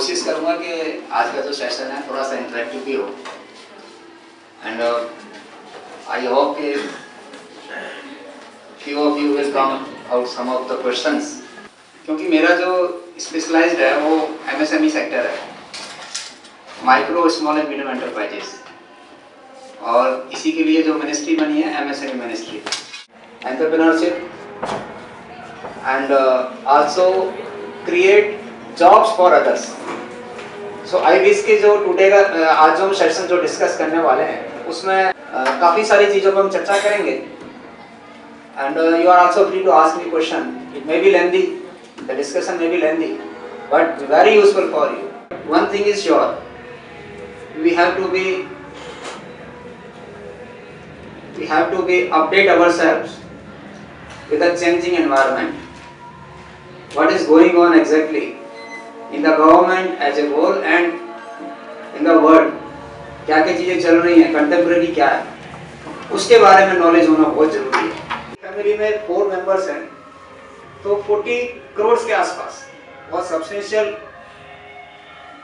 कोशिश करूँगा कि आज का जो सेशन है थोड़ा सा इंटरेक्टिव भी हो। एंड आई होप कि few of you will come out some of the questions क्योंकि मेरा जो स्पेशलाइज्ड है, वो एमएसएमई सेक्टर है। Micro small and medium enterprises और इसी के लिए जो मिनिस्ट्री बनी है MSME ministry entrepreneurship and also create jobs for others so I wish के जो टुडे का आज जो हम सेशन जो डिस्कस करने वाले हैं, उसमें काफ़ी सारी चीज़ों पर हम चर्चा करेंगे। And you are also free to ask me question it may be lengthy the discussion may be lengthy but very useful for you one thing is sure we have to be we have to be update ourselves with a changing environment. What is going on exactly? In the government as a whole and in the world क्या क्या चीज़ें चल रही हैं contemporary क्या है? उसके बारे में नॉलेज होना बहुत ज़रूरी है। फैमिली में फोर मेंबर्स हैं तो 40 करोड़ के आसपास बहुत सब्सटेंशियल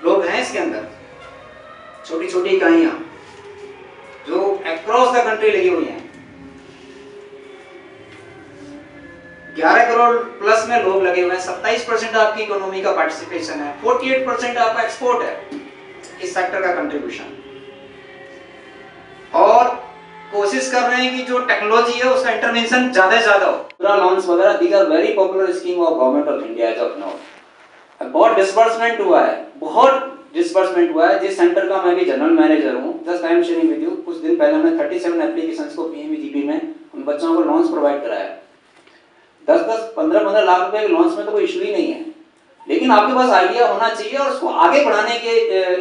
लोग हैं इसके अंदर। छोटी छोटी इकाइयाँ जो अक्रॉस द कंट्री लगी हुई हैं। 11 करोड़ प्लस में लोग लगे हुए हैं। 27 परसेंट आपकी इकोनॉमी का पार्टिसिपेशन है। 48 परसेंट आपका एक्सपोर्ट है इस सेक्टर का कंट्रीब्यूशन और कोशिश कर रहे हैं कि जो टेक्नोलॉजी है, उसका इंटरवेंशन ज़्यादा से ज़्यादा हो। पूरा लॉन्च वगैरह these are very popular scheme of government of India as of now बहुत डिस्बर्समेंट हुआ है। बहुत डिस्बर्समेंट हुआ है। जिस सेंटर का मैं भी जनरल मैनेजर हूँ just I am sharing with you कुछ दिन पहले हमने 37 एप्लीकेशंस को पीएमजीपी में उन बच्चों को लॉन्च प्रोवाइड कराया। दस दस पंद्रह पंद्रह लाख रुपए के लॉन्च में तो कोई इशू ही नहीं है। लेकिन आपके पास आइडिया होना चाहिए और उसको आगे बढ़ाने के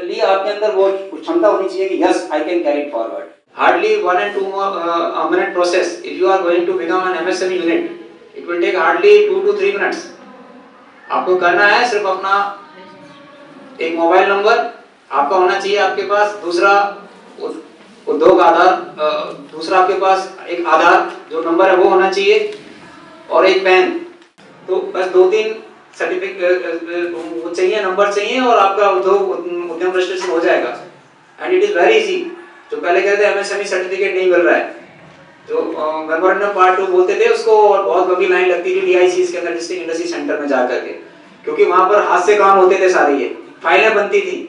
लिए आपके अंदर वो क्षमता होनी चाहिए कि yes I can carry forward one and two more uh, a minute process. If you are going to become an msme unit it will take hardly 2 to 3 minutes. आपको करना है सिर्फ़ अपना एक मोबाइल नंबर आपका होना चाहिए आपके पास दूसरा उद्योग आधार दूसरा आपके पास एक आधार जो नंबर है वो होना चाहिए। और एक पेन तो बस दो तीन सर्टिफिकेट चाहिए नंबर चाहिए और आपका उद्योग उद्यम रजिस्ट्रेशन हो जाएगा। And it is very easy जो पहले कहते थे एमएसएमई सर्टिफिकेट नहीं मिल रहा है। जो मेमोरेंडम पार्ट टू बोलते थे, उसको और बहुत लंबी लाइन लगती थी डीआईसी के अंदर डिस्ट्रिक्ट इंडस्ट्री सेंटर में जाकर के। क्योंकि वहाँ पर हाथ से काम होते थे सारे ये। फाइलें बनती थी।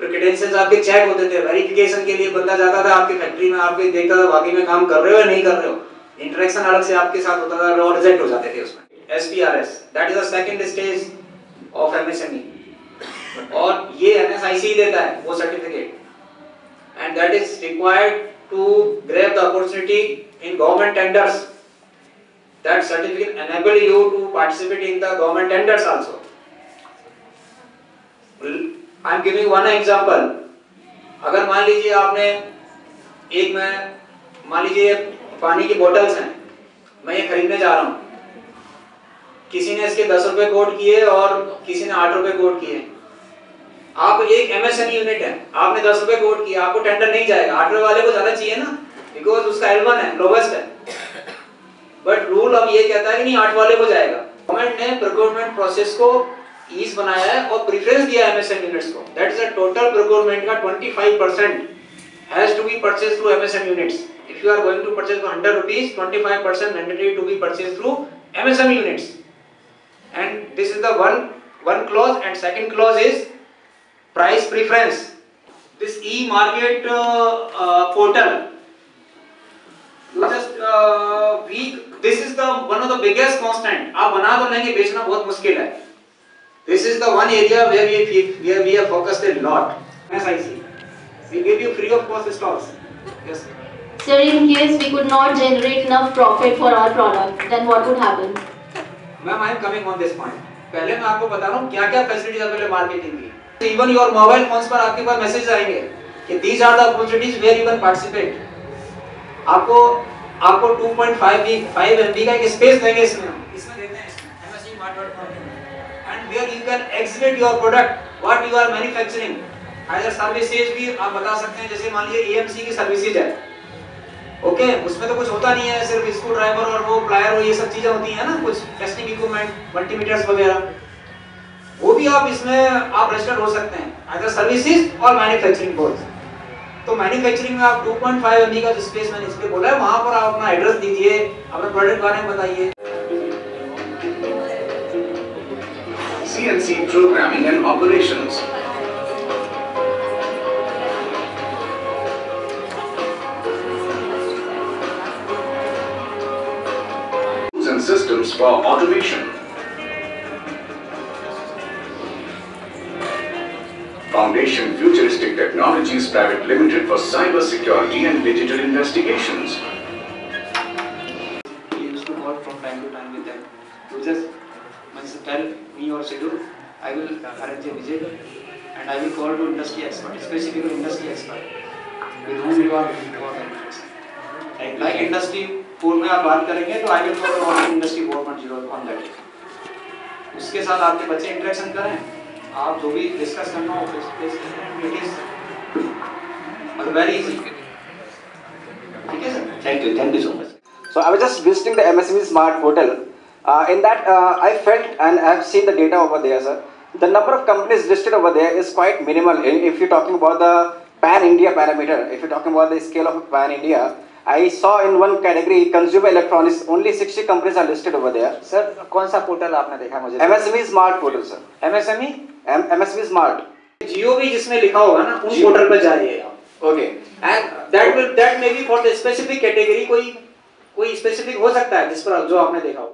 क्रेडेंशियल्स आपके चेक होते थे। वेरिफिकेशन के लिए बंदा जाता था, आपकी फैक्ट्री में आपके देखता था, बाकी में काम कर रहे हो या नहीं कर रहे हो। इंटरेक्शन अलग से आपके साथ होता था और रिजेक्ट हो जाते थे उसमें। SPRS that is the second stage of MSME और ये एनएसआईसी देता है, वो certificate and that is required to grab the opportunity in government tenders that certificate enable you to participate in the government tenders also. I am giving one example अगर मान लीजिए आपने एक में, मान लीजिए पानी की बोतल्स हैं। मैं ये खरीदने जा रहा हूँ। किसी ने इसके दस रुपए कोट किए और किसी ने आठ रुपए कोट किए। आप एक एमएसएमई यूनिट है। आपने दस रुपए कोट किया आपको टेंडर नहीं जाएगा। आठ रुपए वाले को ज़्यादा चाहिए ना बिकॉज़ उसका एल है लोवेस्ट है। बट रूल अब ये कहता है कि नहीं, आठ वाले को जाएगा। गवर्नमेंट ने प्रोक्योरमेंट प्रोसेस को ईज बनाया है और प्रेफरेंस दिया है एमएसएम यूनिट्स को। That is a total procurement का 25% has to be purchase through MSM units if you are going to purchase for 100 rupees 25% mandatory to be purchase through MSM units and this is the one one clause and second clause is price preference this e market uh, uh, portal just uh, we this is the one of the biggest constant आप बना तो लेंगे बेचना बहुत मुश्किल है This is the one area where we where we have focused a lot. SIC. We give you free of cost stalls. Yes. Sir, in case we could not generate enough profit for our product, then what would happen? Ma'am, I am coming on this point. पहले मैं आपको बता रहा हूँ क्या क्या facilities available marketing की even your mobile phones पर आपके पास मैसेज आएँगे कि these are the opportunities where you can participate आपको आपको 2.5 5 एमबी का एक स्पेस देंगे इसमें इसमें देते हैं MSC mart where you can exhibit your product what you are manufacturing either services भी आप बता सकते हैं जैसे मान लीजिए एएमसी की सर्विसेज़ है ओके उसमें तो कुछ होता नहीं है, सिर्फ़ स्क्रू ड्राइवर और वो प्लायर और ये सब चीज़ें होती हैं ना, कुछ टेस्टिंग इक्विपमेंट मल्टीमीटर्स वगैरह। वो भी आप इसमें, आप रजिस्टर्ड हो सकते हैं अगर सर्विसेज़ और मैन्युफैक्चरिंग बोथ तो मैन्युफैक्चरिंग में आप 2.5 पॉइंट का जो स्पेस मैंने इसलिए बोला है, वहाँ पर आप अपना एड्रेस दीजिए, अपने प्रोडक्ट बारे में बताइए। CNC programming and operations. For automation. Foundation Futuristic Technologies Private Limited for cyber security and digital investigations. We used to work from time to time with them. You just must tell me your schedule. I will arrange a visit and I will call to industry expert, specifically industry expert, with whom you are. Like, like industry four में आप बात करेंगे तो I will call about industry 4.0 on that उसके साथ आपके बच्चे interaction करें आप जो भी डिस्कस करना हो इट इज़ वेरी इजी ठीक है sir thank you thank you so much So I was just visiting the MSME Smart Portal. Uh, in that, uh, I felt and I have seen the data over there, sir. The number of companies listed over there is quite minimal. If you're talking about the pan India parameter, if you're talking about the scale of pan India, I saw in one category consumer electronics only 60 companies are listed over there. Sir कौन सा portal आपने देखा मुझे MSME Smart Portal, sir. MSME M- MSME Smart. जियो भी जिसमें लिखा होगा ना उस पोर्टल पर जाइए आप Okay. And that will that may be for the specific category कोई कोई स्पेसिफिक हो सकता है जिस पर जो आपने देखा हो